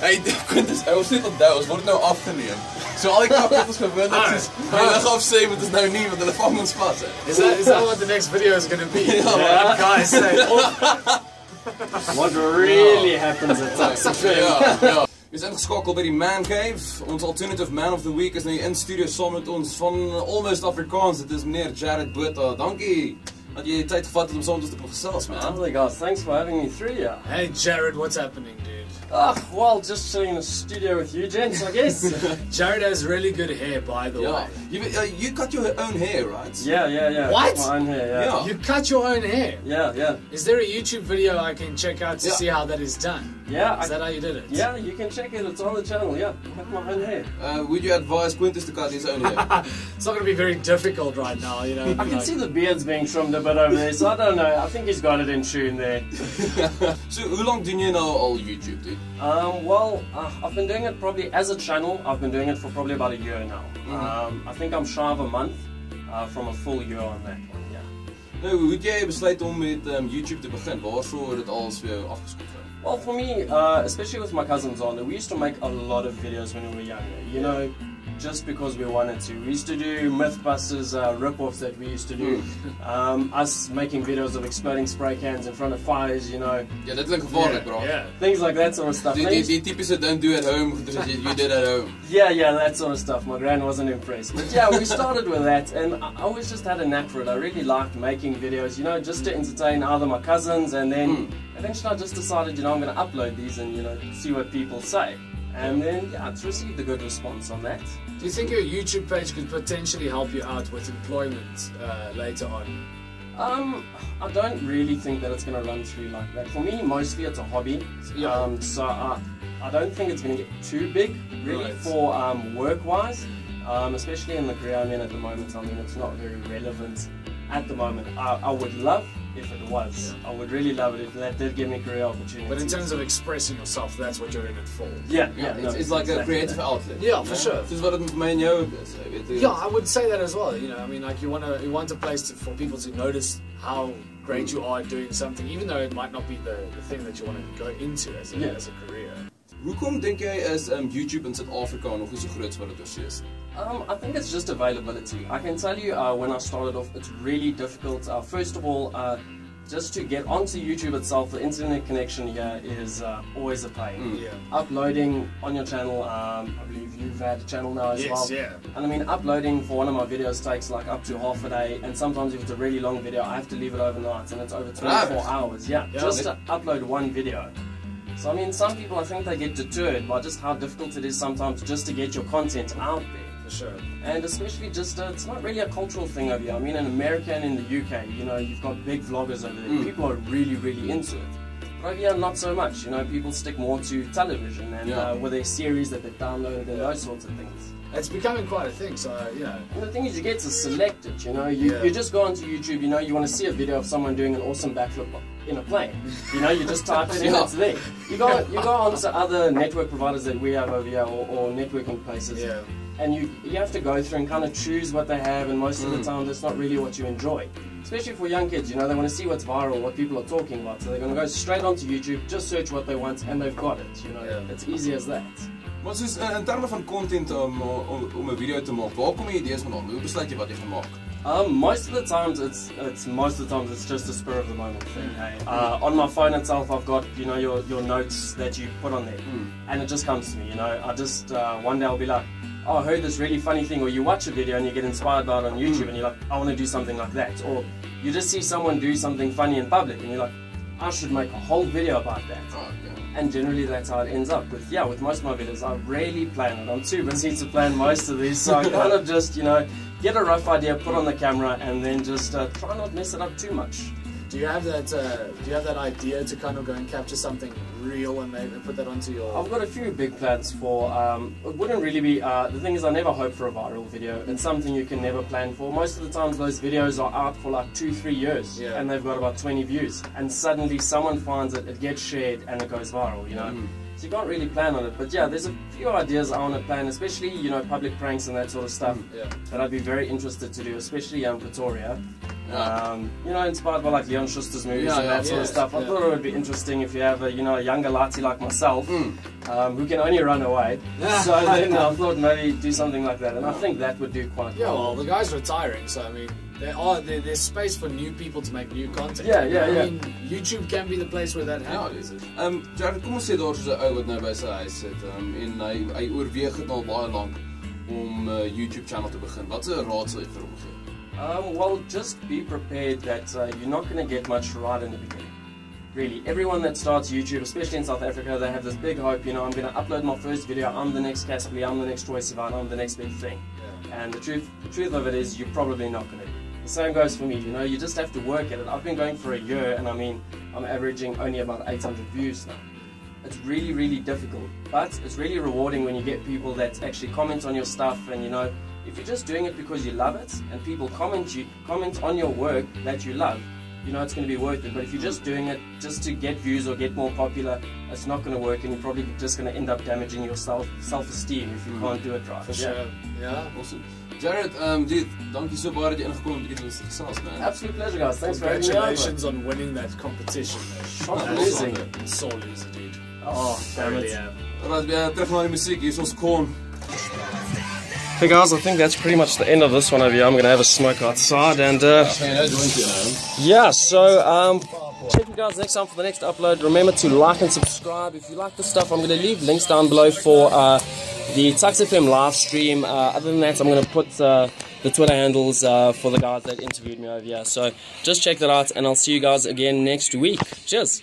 Hey, Quintus, ons het onthou, ons word nou afgeneem. So al die kappe wat ons gewoond het, is hulle gaan sê met ons nou nie want hulle vang ons vas. hè. Is that is that what the next video is going to be? Yeah. Guys say, oh, What really happens at Taxi Ja, ja. Ons is ingeskakel by die Man Cave. Ons alternative man of the week is nou hier in studio saam met ons van Almost Afrikaans. Dit is meneer Jarryd Botha. Dankie dat jy tyd gevat het om saam met ons te gesels, man. Lovely guys, thanks for having me through here. hey Jarryd, what's happening, dude? Ah, well, just sitting in the studio with you gents, I guess. Jarryd has really good hair, by the Ja. way. You, uh, you cut your own hair, right? yeah, yeah, yeah. What? My own hair, yeah. Yeah. You cut your own hair. Yeah, yeah. Is there a YouTube video I can check out to Yeah. see how that is done? Yeah, Is I- that how you did it? Yeah, you can check it. It's on the channel. Yeah, I have my own hair. Uh, would you advise Quintus to cut his own hair? It's not going to be very difficult right now, you know. I can like- see the beard's being trimmed a bit over there, so I don't know. I think he's got it in tune there. so, hoe lank doen jy nou al YouTube, dude? Um, well, uh, I've been doing it probably as a channel. I've been doing it for probably about a year now. Um, I think I'm shy of a month uh, from a full year on that one. Yeah. Nou, hoe het jy besluit om met um, YouTube te begin? Waarvoor het dit alles vir jou afgeskop? Well, for me, uh, especially with my cousins on, we used to make a lot of videos when we were younger. You know, just because we wanted to. We used to do MythBusters uh, rip-offs that we used to do. Um, us making videos of exploding spray cans in front of fires. You know, Ja, dit klink gevaarlik, bro. Yeah. things like that sort of stuff. The, They die, used- die don't do at home, you, you did at home. Yeah, yeah, that sort of stuff. My grand wasn't impressed. But yeah, we started with that, and I I always just had a knack for it. I really liked making videos, you know, just to entertain either my cousins, and then eventually I just decided, you know, I'm going to upload these and, you know, see what people say. And then, yeah, it's received a good response on that. Do you think your YouTube page could potentially help you out with employment uh, later on? Um, I don't really think that it's going to run through like that. For me, mostly it's a hobby. Yeah. Um, so I, I don't think it's going to get too big, really, Right. for um, work-wise. Um, especially in the career I'm in at the moment. I mean, it's not very relevant at the moment. I, I would love if it was. I would really love it if that did give me career opportunities. But in terms of expressing yourself, that's what you're in it for. yeah, Ja, yeah, it's, no, it's like a creative that. outlet. Yeah, for sure. Soos wat het met my en is. jy Weet, jy- Yeah, I would say that as well. You know, I mean, like you want to, you want a place to, for people to notice how great you are at doing something, even though it might not be the, the thing that you want to go into as a, Yeah. as a career. Hoekom dink jy is um, YouTube in Suid-Afrika nog nie so groot as wat dit oorsee is? Um, I think it's just availability. I can tell you uh, when I started off, it's really difficult. Uh, first of all, uh, just to get onto YouTube itself, the internet connection here is uh, always a pain. Yeah. Uploading on your channel, um, I believe you've had a channel now as Yes, well. yeah. And I mean, uploading for one of my videos takes like up to half a day, and sometimes if it's a really long video, I have to leave it overnight, and it's over 24 Right. hours. Yeah, Yeah, just to upload one video. So I mean, some people I think they get deterred by just how difficult it is sometimes just to get your content out there For sure. and especially just uh, it's not really a cultural thing over here. I mean, in America and in the UK, you know, you've got big vloggers over there. Mm. People are really, really into it. But over here, not so much. You know, people stick more to television and Yeah. uh, with their series that they've downloaded and those sorts of things. It's becoming quite a thing, so, you know. And the thing is, you get to select it. You know, you, Yeah. you just go onto YouTube. You know, you want to see a video of someone doing an awesome backflip in a plane. You know, you just type it in, Yeah. it's there. You go you go onto other network providers that we have over here or, or networking places Yeah. And you you have to go through and kind of choose what they have and most of Mm. the time that's not really what you enjoy especially for young kids you know they want to see what's viral what people are talking about so they're going to go straight onto youtube just search what they want and they've got it you know Yeah. it's easy as that Maar soos in, in terme van content um, om om 'n video te maak, waar kom jy idees vandaan? Hoe besluit jy wat jy gaan maak? um, most of the times it's it's most of the times it's just a spur of the moment thing hey uh, on my phone itself i've got you know your your notes that you put on there Mm. and it just comes to me you know i just uh, one day i'll be like oh, I heard this really funny thing, or you watch a video and you get inspired by it on YouTube, and you're like, I want to do something like that, or you just see someone do something funny in public, and you're like, I should make a whole video about that. Oh, okay. And generally, that's how it ends up. With yeah, with most of my videos, I rarely plan it. I'm too busy to plan most of these, so I kind of just you know get a rough idea, put on the camera, and then just uh, try not mess it up too much. Do you have that? Uh, do you have that idea to kind of go and capture something real and maybe put that onto your? I've got a few big plans for. Um, it wouldn't really be. Uh, the thing is, I never hope for a viral video. It's something you can never plan for. Most of the times, those videos are out for like two, three years, Yeah. and they've got about 20 views. And suddenly, someone finds it, it gets shared, and it goes viral. You know. Mm. So you can't really plan on it. But yeah, there's a few ideas I want to plan, especially you know public pranks and that sort of stuff yeah. that I'd be very interested to do, especially in Pretoria. Yeah. Um, you know, inspired by like Leon Schuster's movies Yeah, and yeah, that sort of stuff. I yeah. thought it would be interesting if you have a you know a younger Lati like myself Mm. um, who can only run away. so then I thought maybe do something like that, and I think that would do quite Yeah, well. well, the guy's are retiring, so I mean, there are there, there's space for new people to make new content. Yeah, yeah, I yeah. mean, YouTube can be the place where that Ja, happens. dis. Ehm um, Jarryd, kom ons sê daar's 'n ou wat nou by sy huis sit um, en hy hy oorweeg dit al baie lank om 'n uh, YouTube channel te begin. Wat 'n raad sal jy vir hom gee? Um, well, just be prepared that uh, you're not going to get much right in the beginning. Really, everyone that starts YouTube, especially in South Africa, they have this big hope. You know, I'm going to upload my first video. I'm the next Caspar Lee. I'm the next Troye Sivan. I'm the next big thing. Yeah. And the truth, the truth of it is, you're probably not going to. The same goes for me. You know, you just have to work at it. I've been going for a year, and I mean, I'm averaging only about 800 views now. It's really, really difficult, but it's really rewarding when you get people that actually comment on your stuff. And you know, if you're just doing it because you love it, and people comment you comment on your work that you love, you know it's going to be worth it. But if you're just doing it just to get views or get more popular, it's not going to work, and you're probably just going to end up damaging your self self esteem if you can't do it right. For Yeah. sure. Yeah. Awesome. Jarryd, um, dude, dankie so baie dat jy ingekom het om bietjie met ons gesels, man. Absolute pleasure, guys. Thanks for having me. Congratulations on winning that competition. man. Shock That's losing. a Sore loser, dude. Oh, damn Really it. am. Alright, weer terug na die musiek. Hier is ons kon. Hey guys, I think that's pretty much the end of this one over here. I'm going to have a smoke outside and uh, yeah, so um, check you guys next time for the next upload. Remember to like and subscribe. If you like the stuff, I'm going to leave links down below for uh, the Tuks FM live stream. Uh, other than that, I'm going to put uh, the Twitter handles uh, for the guys that interviewed me over here. So just check that out and I'll see you guys again next week. Cheers.